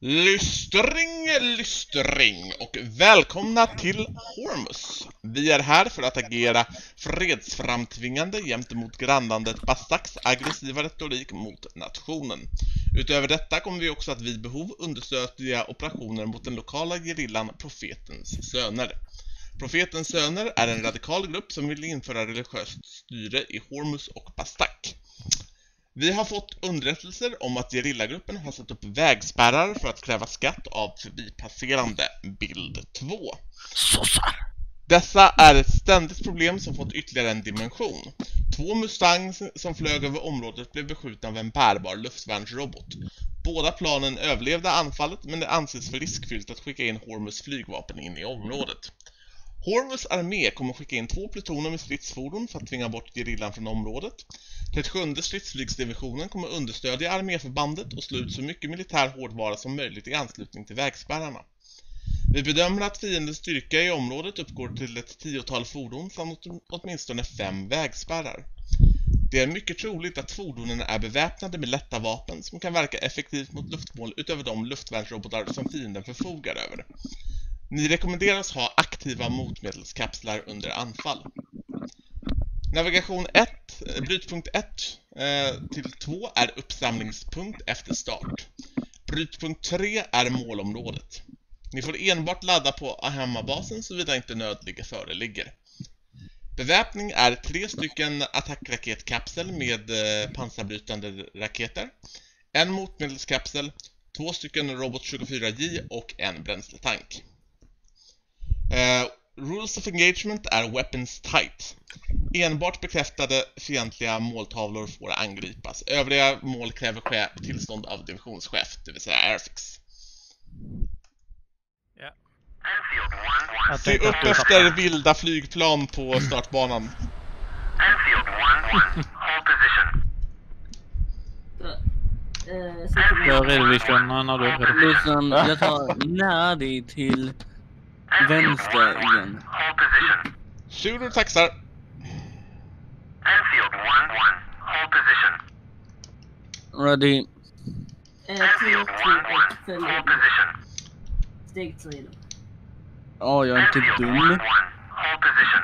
Lystring, lystring och välkomna till Hormus. Vi är här för att agera fredsframtvingande gentemot grannlandet Bastaks aggressiva retorik mot nationen. Utöver detta kommer vi också att vid behov understödja operationer mot den lokala gerillan Profetens Söner. Profetens Söner är en radikal grupp som vill införa religiöst styre i Hormus och Bastak. Vi har fått underrättelser om att gerillagruppen har satt upp vägspärrar för att kräva skatt av förbipasserande. Bild 2. Sossar! Dessa är ett ständigt problem som fått ytterligare en dimension. Två Mustangs som flög över området blev beskjutna av en bärbar luftvärnsrobot. Båda planen överlevde anfallet men det anses för riskfyllt att skicka in Hormus flygvapen in i området. Horvus armé kommer skicka in två plutoner med stridsfordon för att tvinga bort gerillan från området. 37 stridsflygsdivisionen kommer understödja arméförbandet och slå ut så mycket militär hårdvara som möjligt i anslutning till vägspärrarna. Vi bedömer att fiendens styrka i området uppgår till ett tiotal fordon samt åtminstone fem vägspärrar. Det är mycket troligt att fordonen är beväpnade med lätta vapen som kan verka effektivt mot luftmål utöver de luftvärnsrobotar som fienden förfogar över. Ni rekommenderas ha aktiva motmedelskapslar under anfall. Navigation 1, brytpunkt 1 eh, till 2 är uppsamlingspunkt efter start. Brytpunkt 3 är målområdet. Ni får enbart ladda på hemmabasen såvida inte nödligge föreligger. Beväpning är tre stycken attackraketkapsel med eh, pansarbrytande raketer, en motmedelskapsel, två stycken Robot 24J och en bränsletank. Eh, rules of engagement är weapons tight. Enbart bekräftade fientliga måltavlor får angripas. Övriga mål kräver chef, tillstånd av divisionschef, det vill säga airfix. 1-1. Se upp efter vilda flygplan på startbanan. Enfield 1-1. Hold position. Eh, Jag redovisar när du är redo. Lyssna, jag tar nära dig till Enfield Vänster 1-1. igen. Hold position. Shooter taxar. Enfield 1-1. Hold position. Ready. Eh, 3, 2, Enfield 1, 1-1. följ Hold med. position. Steg 3 då. Ja, jag är inte Enfield dum. 1-1. Hold position.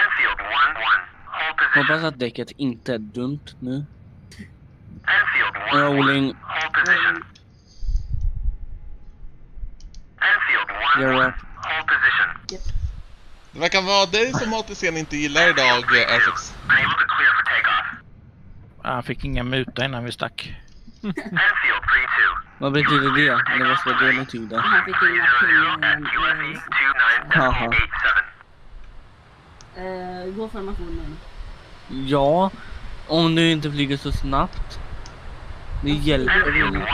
Enfield 1-1. Hold position. Hoppas att däcket inte är dumt nu. Enfield 1-1. Rolling. Hold position. Enfield 1-1. You're up. Hold position. Det verkar vara dig som ATC'n inte gillar idag, eh, clear for takeoff. Han fick ingen muta innan vi stack. Enfield 3-2. Vad betyder det? Eller vad ska det betyda? Han fick inga 300 pengar. at QFE 29 Haha. 87. Eh, gå formationen. Ja, om du inte flyger så snabbt. Det hjälper Enfield inte.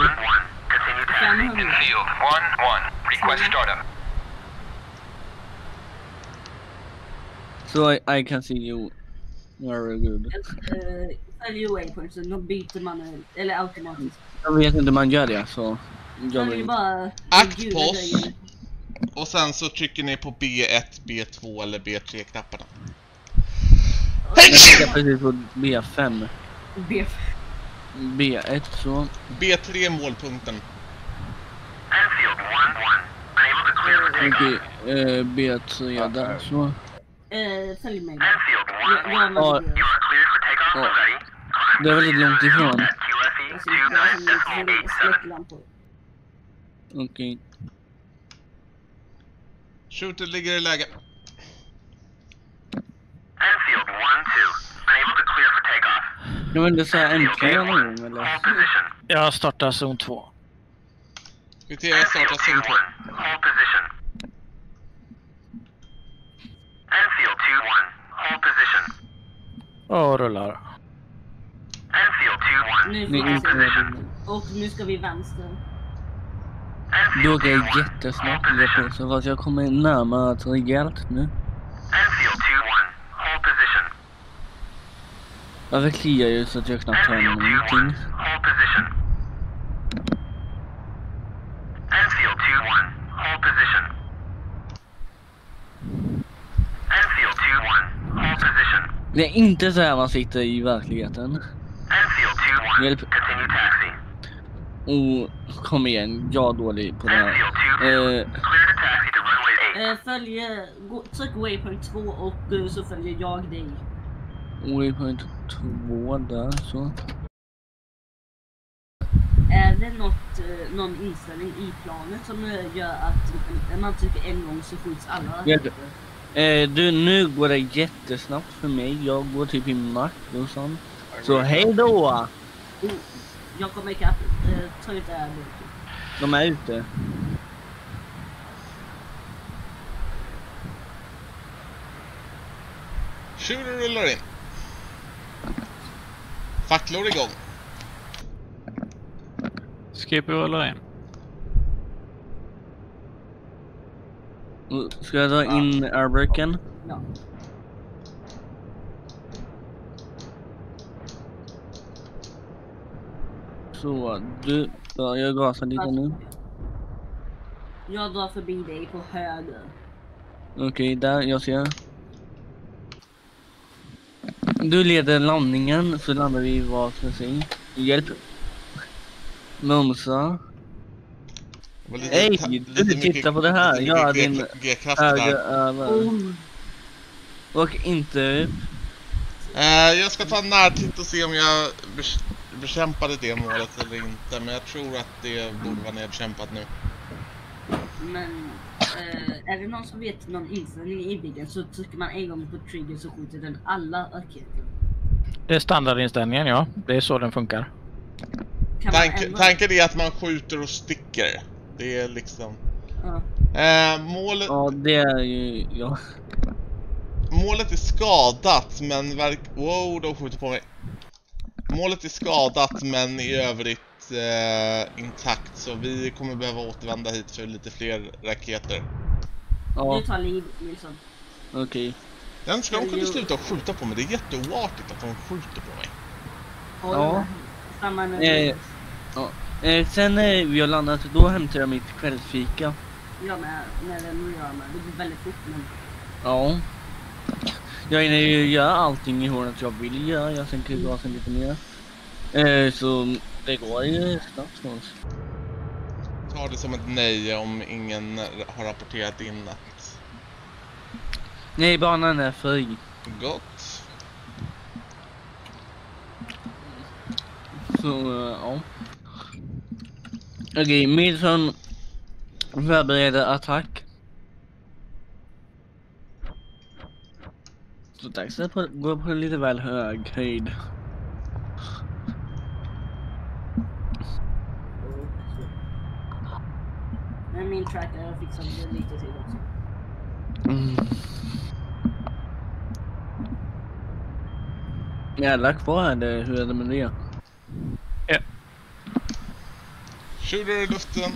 1-1. Continue taxi. 500. Enfield 1-1. Request startup. Så I, I can see you. Very good. Eh, följ waypointsen, då byter man eller automatiskt. Jag vet inte man gör det så. Jag Man vill bara... Och sen så trycker ni på B1, B2 eller B3-knapparna. Jag precis på B5. B. B1 så. B3 är målpunkten. Enfield 1-1. Okej, eh, B3 där så. Eh, följ mig. Enfield Ja, 1-1. ja, Ja. det- Ja. är väldigt långt ifrån. At QFE Jag ser inte vad som är 29.87. släcklampor. Okej. Shooter ligger i läge. Enfield 1-2. Unable to clear for takeoff. Jag vill inte säga äntligen Hold eller? position. Jag startar zon 2. Kriteria startar zon 2. Hold position. Enfield 2-1. Hold position. Och rullar. Enfield 2-1. Nu inte vi. Och nu ska vi vänster. Då åker jag 2-1. jättesnabbt position. på så fast jag kommer närmare rejält nu. Enfield 2-1. Hold position. Varför kliar jag så att jag knappt hör 2-1. någonting? Enfield 2-1. Hold position. Enfield 2-1. Hold position. Det är inte så här man sitter i verkligheten. Enfield 2-1. Hjälp. Och kom igen, jag är dålig på det här. Enfield 2, Eh, clear to taxi to runway 8. Eh, följ, gå, tryck waypoint 2 och eh, så följer jag dig. waypoint 2 där så. Är det något, eh, någon inställning i planet som gör att man trycker en gång så skjuts alla Ja. Eh, du, nu går det jättesnabbt för mig. Jag går typ i mack och sånt. Så hej då! Oh, jag kommer ikapp. Eh, ta ut det här. nu. De är ute. Shooter rullar in. Facklor igång. Skipper rullar in. Ska jag dra in airbraken? Ja. Så, du. Ja, jag gasar lite nu. Jag drar förbi dig på höger. Okej, där. Jag ser. Du leder landningen så landar vi var för sig. Hjälp. Mumsa. Hej, du, titta på det här. Jag mycket din där. över. Oh, Och inte. Eh, jag ska ta en närtitt och se om jag be- bekämpade det målet eller inte. Men jag tror att det borde vara nedkämpat nu. men eh, är det någon som vet någon inställning i bilen så trycker man en gång på trigger så skjuter den alla raketer. Det är standardinställningen ja. Det är så den funkar. Tank, tanken är att man skjuter och sticker. Det är liksom... Ja. Eh, målet, Ja, det är ju... Ja. målet är skadat men verk... Wow, de skjuter på mig. Målet är skadat men i övrigt eh, intakt så vi kommer behöva återvända hit för lite fler raketer. Ja, Du tar liv Nilsson. okej. Jag önskar de kunde sluta skjuta på mig. Det är jätteoartigt att de skjuter på mig. Ja. Samma nu. Eh. Eh, sen när vi har landat, då hämtar jag mitt kvällsfika. Jag med. När det nu gör med. Det går väldigt fort men. Ja. Jag hinner ju göra allting i håret jag vill göra. Jag tänker gasa lite mer. Eh, så det går ju snabbt för oss. Ta det som ett nej om ingen har rapporterat in att Nej, banan är fri. gott. Så, eh, ja. Okej, Milton förbereder attack. Så dags att på- gå på lite väl hög höjd. Men min tracker fixat det lite till också. Mm. Jävlar kvar är det, hur är det med det? Shooter i luften.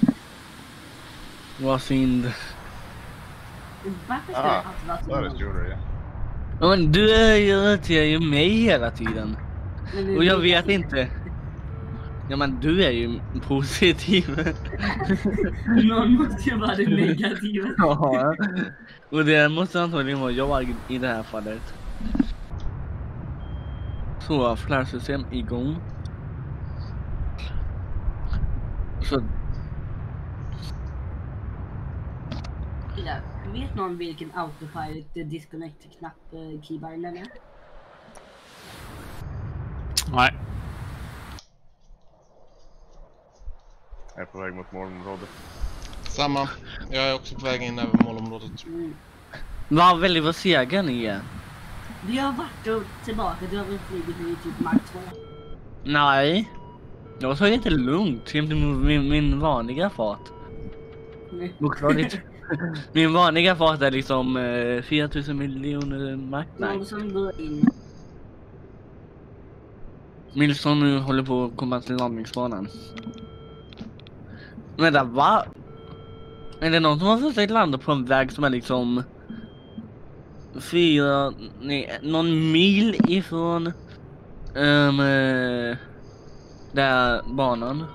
Vad synd. Varför ska Ah, det alltid vara är? Studer, ja. Ja, Men du irriterar ju mig hela tiden. Är Och jag vet inte. Ja men du är ju positiv. Någon måste ju vara det negativa. ja. Och det måste antagligen vara jag i det här fallet. Så, flarsystem igång. Så, Ja, vet någon vilken autopilot disconnect-knapp eh, keybaren är? Nej. Jag är på väg mot målområdet. Samma. Jag är också på väg in över målområdet. Mm. vad väldigt vad sega ni är. Vi har varit och tillbaka, du har väl flugit i typ Mark 2? Nej. Jag det inte lugnt till min, min, vanliga fart. Nej. Bokstavligt. min vanliga fart är liksom eh, 4000 miljoner. Nej. Någon som går in. Milson nu håller på att komma till landningsbanan. Vänta, va? Är det någon som har försökt landa på en väg som är liksom fyra, nej, någon mil ifrån um, uh, där banan?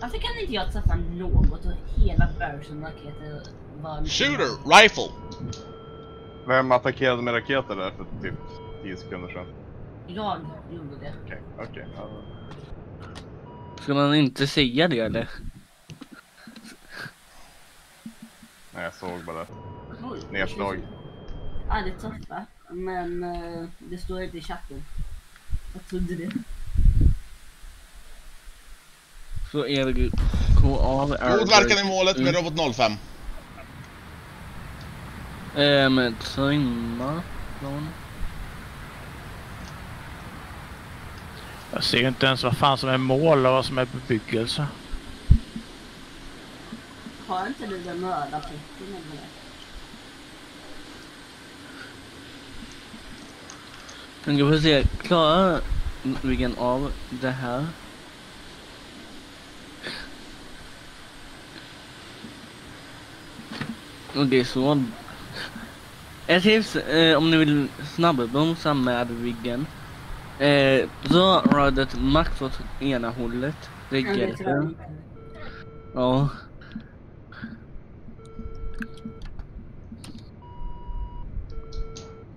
Varför kan inte jag träffa något och hela börsen raketer var... Shooter! Rifle! Vem attackerade med raketer där för typ 10 sekunder sedan? Jag gjorde det. Okej, okej. ja. Ska man inte säga det eller? Nej, jag såg bara. Oj, Nedslag. Ja, det tuffa. Men eh, det står inte i chatten. Jag trodde det. Så är det K av God verkan i målet med robot 05. Ehm, trimma från... Jag ser ju inte ens vad fan som är mål och vad som är bebyggelse. Har inte du den mördartecken eller vi får se, klarar Viggen av det här? Och det är så. Ett tips eh, om ni vill snabbbromsa med Viggen. Eh, dra radet max åt ena hållet. Hjälper. inte. Ja.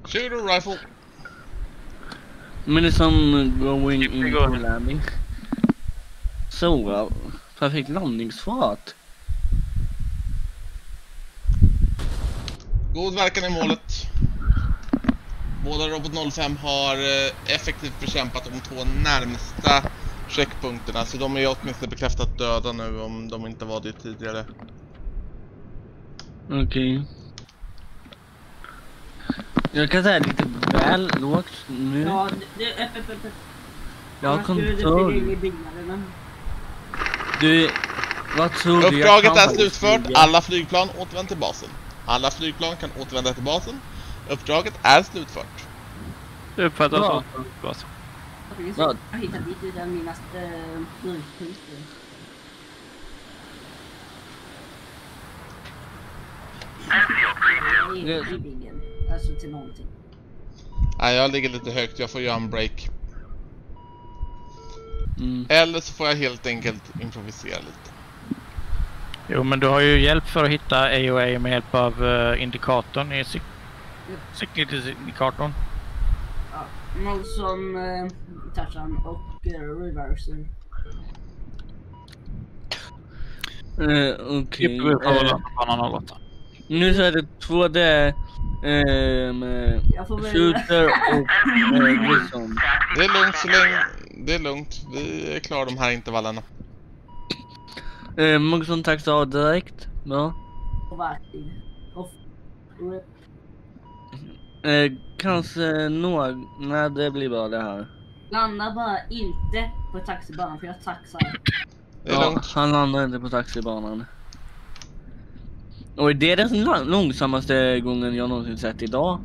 Shooter rifle. Men det är som going in landing. Så, ja. perfekt landningsfart. God verkan i målet. Båda Robot 05 har eh, effektivt bekämpat de två närmsta checkpunkterna så de är åtminstone bekräftat döda nu om de inte var det tidigare. Okej. Jag kan säga lite väl lågt nu. Ja, det, det, öpp, öpp, öpp, öpp. jag har kontroll. Du, vad tror du Uppdraget är slutfört, alla flygplan återvänder till basen. Alla flygplan kan återvända till basen. Uppdraget är slutfört. Det uppfattas Bra. som så Ja. Jag har hittat dit utan mina brytpunkter. Enfield 3-2. I, i byggen. Alltså till någonting. Nej, jag ligger lite högt, jag får göra en break. Mm. Eller så får jag helt enkelt improvisera lite. Jo, men du har ju hjälp för att hitta AOA med hjälp av eh, indikatorn i cyk- cykelindikatorn. Ja, någon som äh, touchar och reverser. Eh, Okej. Får eh, hålla banan 08. nu så är det två d ehm, eh, shooter och Grissom. Det är lugnt så länge... Det är lugnt. Vi klarar de här intervallerna. Eh, av direkt. Ja. Och vara aktiv. Och... och Eh, kanske några... Nej, det blir bra det här. landa bara inte på taxibanan för jag taxar. Ja, han landar inte på taxibanan. Och det är den långsammaste gången jag någonsin sett idag.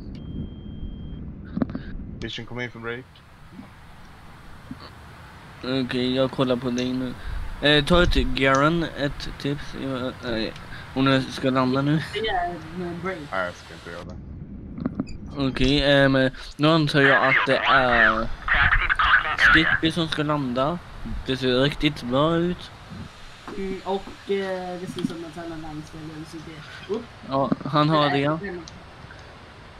Vision kom in för break. Okej, jag kollar på dig nu. Eh, ta ett Garen, ett tips. Jag, eh, hon ska landa nu. Break. Nej, jag ska inte göra det. Okej, ehm, nu antar jag att det är. Skippy som ska landa. Det ser riktigt bra ut. Mm, och eh, det ser som att så det... Upp. Ja, han har det. ja.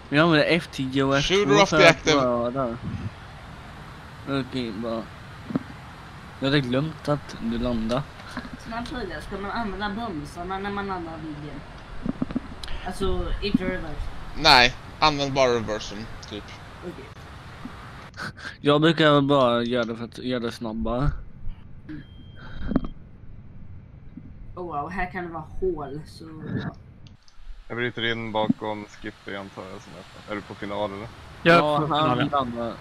Vi använder F10 och Shooter F2 off för the att där. Okej, bra. Jag hade glömt att du landade. Snabb fråga, ska man använda bromsarna när man landar viggen? Alltså, inte reverse. Nej, använd bara reversen, typ. Okej. Jag brukar bara göra det för att göra det snabbare. Oh wow, här kan det vara hål så... Ja. Jag bryter in bakom Skippy antar jag. Som är, är du på final eller? Jag ja, han landar.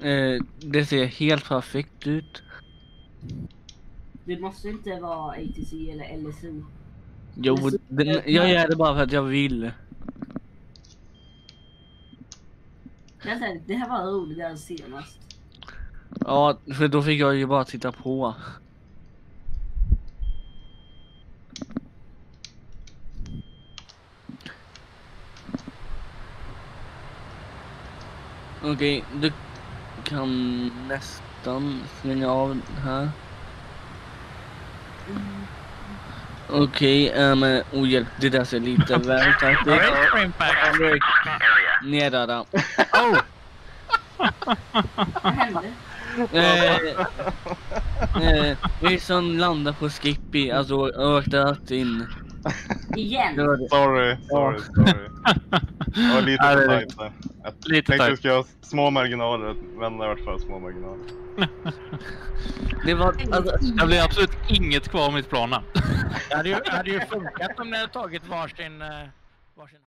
Eh, det ser helt perfekt ut. Det måste inte vara ATC eller LSO. Jo, den, jag gör det bara för att jag vill. Det här var roligare senast. Ja, för då fick jag ju bara titta på. Okej, du kan nästan svänga av här. Okej, um, oh hjälp, det där ser lite väl tajt ut. Ner där. där. Oh! Vad hände? Eh, eh, Wilson landade på Skippy, alltså åkte rätt in. Igen? Sorry, sorry, sorry. Det var lite är tajt där. Jag Lite tänkte vi tajt. skulle ha små marginaler, men det vart för små marginaler. Det var, alltså, Det blir absolut inget kvar av mitt plan. Det hade ju, hade ju funkat om ni hade tagit varsin... eh, varsin...